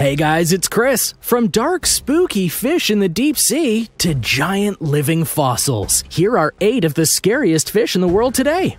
Hey guys, it's Chris. From dark, spooky fish in the deep sea to giant living fossils, here are eight of the scariest fish in the world today.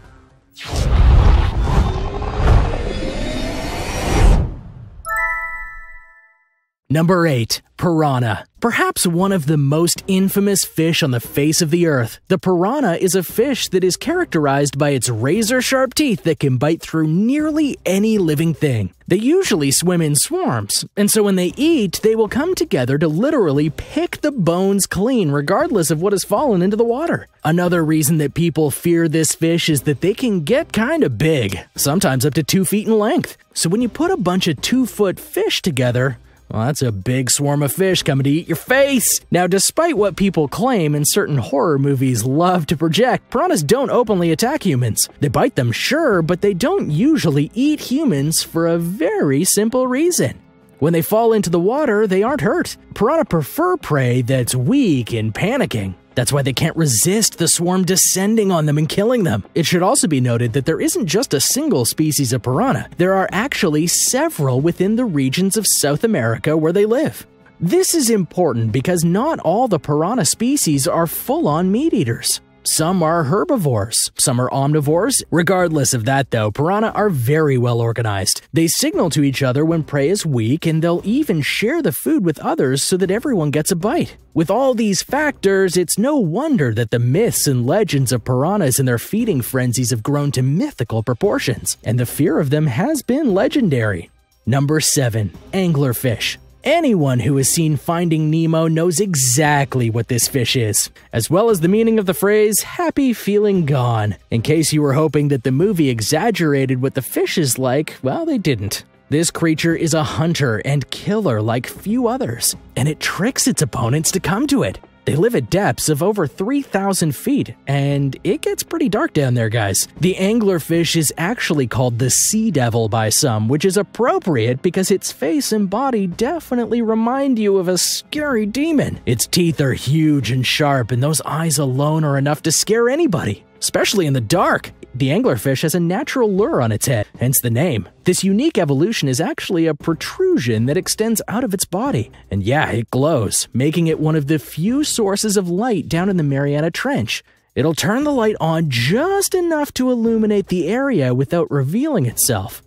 Number 8. Piranha. Perhaps one of the most infamous fish on the face of the earth, the piranha is a fish that is characterized by its razor sharp teeth that can bite through nearly any living thing. They usually swim in swarms, and so when they eat, they will come together to literally pick the bones clean regardless of what has fallen into the water. Another reason that people fear this fish is that they can get kinda big, sometimes up to 2 feet in length. So when you put a bunch of 2 foot fish together, well, that's a big swarm of fish coming to eat your face. Now, despite what people claim and certain horror movies love to project, piranhas don't openly attack humans. They bite them, sure, but they don't usually eat humans for a very simple reason. When they fall into the water, they aren't hurt. Piranha prefer prey that's weak and panicking. That's why they can't resist the swarm descending on them and killing them. It should also be noted that there isn't just a single species of piranha, there are actually several within the regions of South America where they live. This is important because not all the piranha species are full on meat eaters. Some are herbivores, some are omnivores. Regardless of that, though, piranha are very well organized. They signal to each other when prey is weak, and they'll even share the food with others so that everyone gets a bite. With all these factors, it's no wonder that the myths and legends of piranhas and their feeding frenzies have grown to mythical proportions, and the fear of them has been legendary. Number 7. Anglerfish. Anyone who has seen Finding Nemo knows exactly what this fish is, as well as the meaning of the phrase happy feeling gone. In case you were hoping that the movie exaggerated what the fish is like, well, they didn't. This creature is a hunter and killer like few others, and it tricks its opponents to come to it. They live at depths of over 3,000 feet, and it gets pretty dark down there, guys. The anglerfish is actually called the sea devil by some, which is appropriate because its face and body definitely remind you of a scary demon. Its teeth are huge and sharp, and those eyes alone are enough to scare anybody, especially in the dark. The anglerfish has a natural lure on its head, hence the name. This unique evolution is actually a protrusion that extends out of its body. And yeah, it glows, making it one of the few sources of light down in the Mariana Trench. It'll turn the light on just enough to illuminate the area without revealing itself.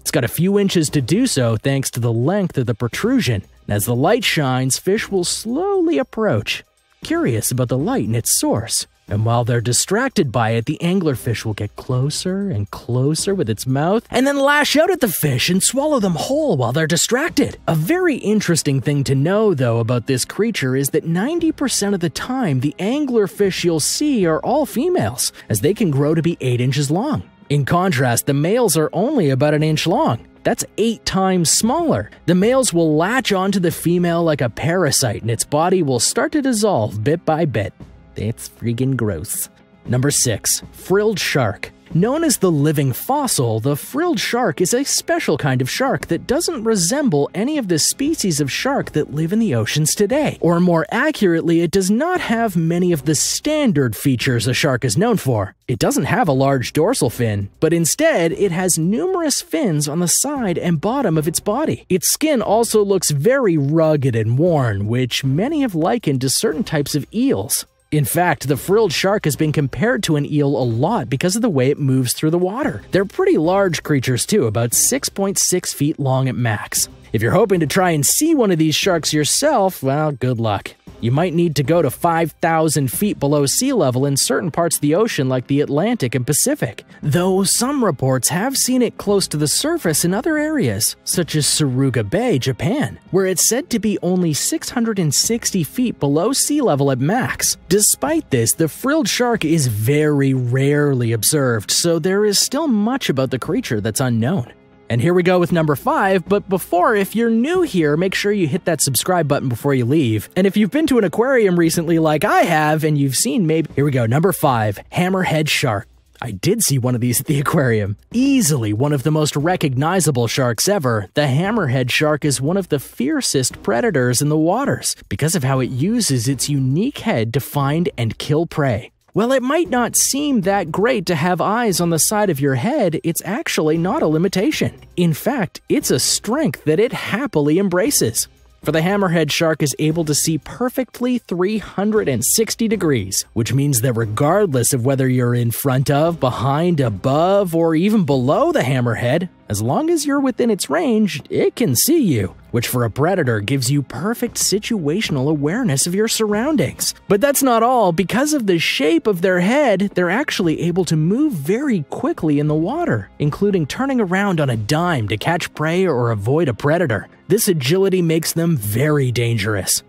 It's got a few inches to do so thanks to the length of the protrusion. As the light shines, fish will slowly approach, curious about the light and its source. And while they're distracted by it, the anglerfish will get closer and closer with its mouth and then lash out at the fish and swallow them whole while they're distracted. A very interesting thing to know, though, about this creature is that 90% of the time, the anglerfish you'll see are all females, as they can grow to be 8 inches long. In contrast, the males are only about an inch long. That's eight times smaller. The males will latch onto the female like a parasite and its body will start to dissolve bit by bit. It's friggin' gross. Number 6. Frilled Shark. Known as the living fossil, the frilled shark is a special kind of shark that doesn't resemble any of the species of shark that live in the oceans today. Or more accurately, it does not have many of the standard features a shark is known for. It doesn't have a large dorsal fin, but instead, it has numerous fins on the side and bottom of its body. Its skin also looks very rugged and worn, which many have likened to certain types of eels. In fact, the frilled shark has been compared to an eel a lot because of the way it moves through the water. They're pretty large creatures too, about 6.6 feet long at max. If you're hoping to try and see one of these sharks yourself, well, good luck. You might need to go to 5,000 feet below sea level in certain parts of the ocean like the Atlantic and Pacific, though some reports have seen it close to the surface in other areas, such as Suruga Bay, Japan, where it's said to be only 660 feet below sea level at max. Despite this, the frilled shark is very rarely observed, so there is still much about the creature that's unknown. And here we go with number five. But before, if you're new here, make sure you hit that subscribe button before you leave. And if you've been to an aquarium recently, like I have, and you've seen maybe. Here we go. Number five Hammerhead Shark. I did see one of these at the aquarium. Easily one of the most recognizable sharks ever, the hammerhead shark is one of the fiercest predators in the waters because of how it uses its unique head to find and kill prey. While it might not seem that great to have eyes on the side of your head, it's actually not a limitation. In fact, it's a strength that it happily embraces. For the hammerhead shark is able to see perfectly 360 degrees, which means that regardless of whether you're in front of, behind, above, or even below the hammerhead, as long as you're within its range, it can see you, which for a predator gives you perfect situational awareness of your surroundings. But that's not all. Because of the shape of their head, they're actually able to move very quickly in the water, including turning around on a dime to catch prey or avoid a predator. This agility makes them very dangerous.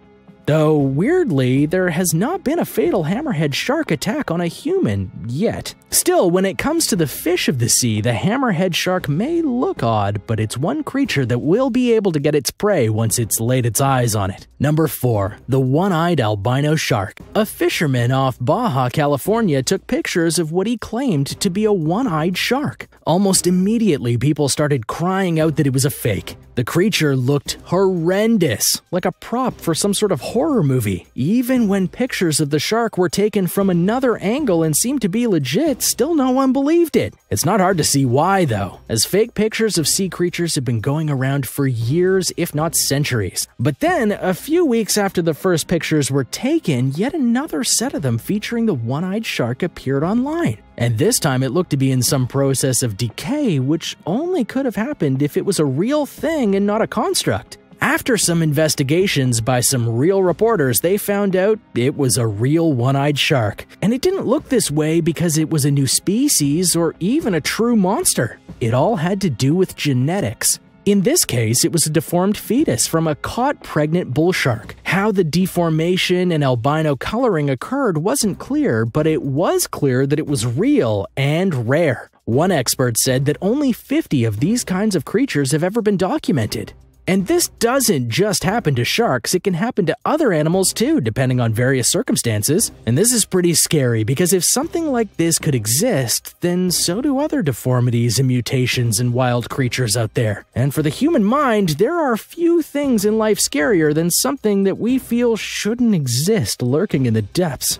Though, weirdly, there has not been a fatal hammerhead shark attack on a human yet. Still, when it comes to the fish of the sea, the hammerhead shark may look odd, but it's one creature that will be able to get its prey once it's laid its eyes on it. Number 4. The One-Eyed Albino Shark A fisherman off Baja, California took pictures of what he claimed to be a one-eyed shark. Almost immediately, people started crying out that it was a fake. The creature looked horrendous, like a prop for some sort of horror movie. Even when pictures of the shark were taken from another angle and seemed to be legit, still no one believed it. It's not hard to see why, though, as fake pictures of sea creatures have been going around for years, if not centuries. But then, a few weeks after the first pictures were taken, yet another set of them featuring the one eyed shark appeared online. And this time it looked to be in some process of decay, which only could have happened if it was a real thing and not a construct. After some investigations by some real reporters, they found out it was a real one eyed shark. And it didn't look this way because it was a new species or even a true monster. It all had to do with genetics. In this case, it was a deformed fetus from a caught pregnant bull shark. How the deformation and albino coloring occurred wasn't clear, but it was clear that it was real and rare. One expert said that only 50 of these kinds of creatures have ever been documented. And this doesn't just happen to sharks, it can happen to other animals too, depending on various circumstances. And this is pretty scary because if something like this could exist, then so do other deformities and mutations in wild creatures out there. And for the human mind, there are few things in life scarier than something that we feel shouldn't exist lurking in the depths.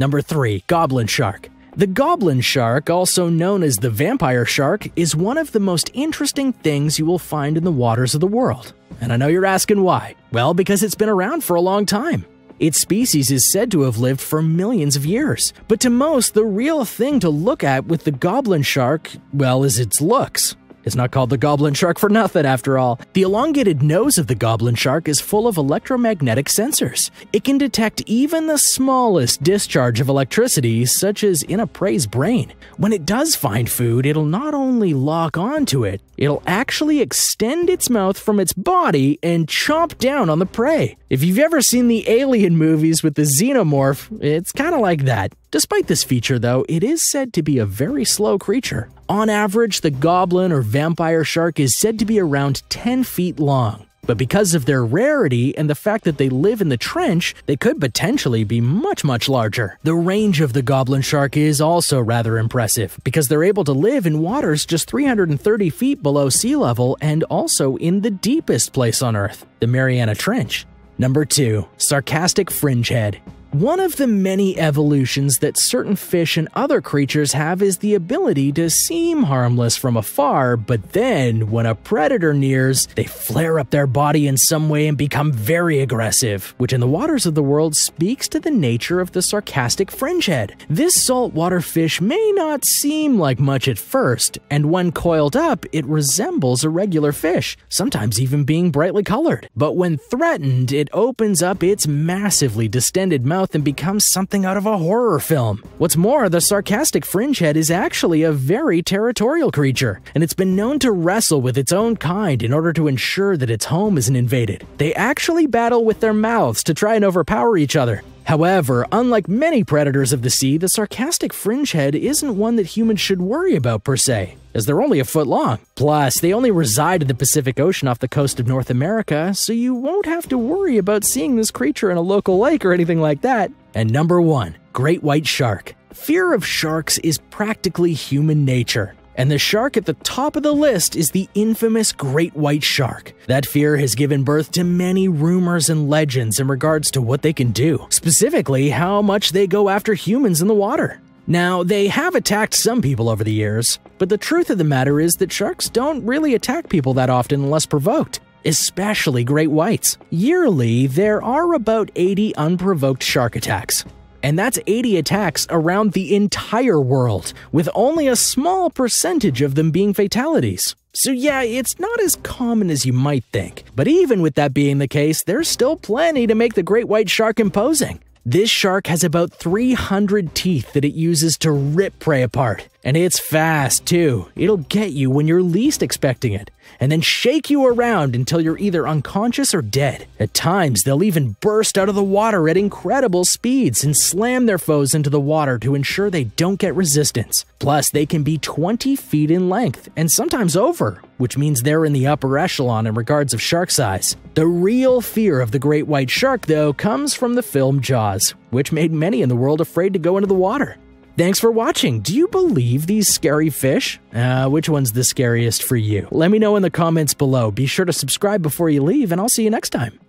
Number 3. Goblin Shark the goblin shark, also known as the vampire shark, is one of the most interesting things you will find in the waters of the world. And I know you're asking why. Well, because it's been around for a long time. Its species is said to have lived for millions of years. But to most, the real thing to look at with the goblin shark, well, is its looks. It's not called the goblin shark for nothing, after all. The elongated nose of the goblin shark is full of electromagnetic sensors. It can detect even the smallest discharge of electricity, such as in a prey's brain. When it does find food, it'll not only lock onto it, it'll actually extend its mouth from its body and chomp down on the prey. If you've ever seen the alien movies with the xenomorph, it's kind of like that. Despite this feature, though, it is said to be a very slow creature. On average, the goblin or vampire shark is said to be around 10 feet long. But because of their rarity and the fact that they live in the trench, they could potentially be much, much larger. The range of the goblin shark is also rather impressive because they're able to live in waters just 330 feet below sea level and also in the deepest place on Earth, the Mariana Trench. Number 2. Sarcastic Fringehead one of the many evolutions that certain fish and other creatures have is the ability to seem harmless from afar, but then, when a predator nears, they flare up their body in some way and become very aggressive, which in the waters of the world speaks to the nature of the sarcastic fringehead. This saltwater fish may not seem like much at first, and when coiled up, it resembles a regular fish, sometimes even being brightly colored. But when threatened, it opens up its massively distended mouth mouth and becomes something out of a horror film. What's more, the sarcastic fringehead is actually a very territorial creature, and it's been known to wrestle with its own kind in order to ensure that its home isn't invaded. They actually battle with their mouths to try and overpower each other. However, unlike many predators of the sea, the sarcastic fringehead isn't one that humans should worry about per se, as they're only a foot long. Plus, they only reside in the Pacific Ocean off the coast of North America, so you won't have to worry about seeing this creature in a local lake or anything like that. And number one, Great White Shark. Fear of sharks is practically human nature. And the shark at the top of the list is the infamous great white shark. That fear has given birth to many rumors and legends in regards to what they can do, specifically how much they go after humans in the water. Now, they have attacked some people over the years, but the truth of the matter is that sharks don't really attack people that often unless provoked, especially great whites. Yearly, there are about 80 unprovoked shark attacks and that's 80 attacks around the entire world, with only a small percentage of them being fatalities. So, yeah, it's not as common as you might think. But even with that being the case, there's still plenty to make the great white shark imposing. This shark has about 300 teeth that it uses to rip prey apart. And it's fast, too. It'll get you when you're least expecting it, and then shake you around until you're either unconscious or dead. At times, they'll even burst out of the water at incredible speeds and slam their foes into the water to ensure they don't get resistance. Plus, they can be 20 feet in length, and sometimes over, which means they're in the upper echelon in regards of shark size. The real fear of the great white shark, though, comes from the film Jaws, which made many in the world afraid to go into the water. Thanks for watching. Do you believe these scary fish? Uh, which one's the scariest for you? Let me know in the comments below. Be sure to subscribe before you leave, and I'll see you next time.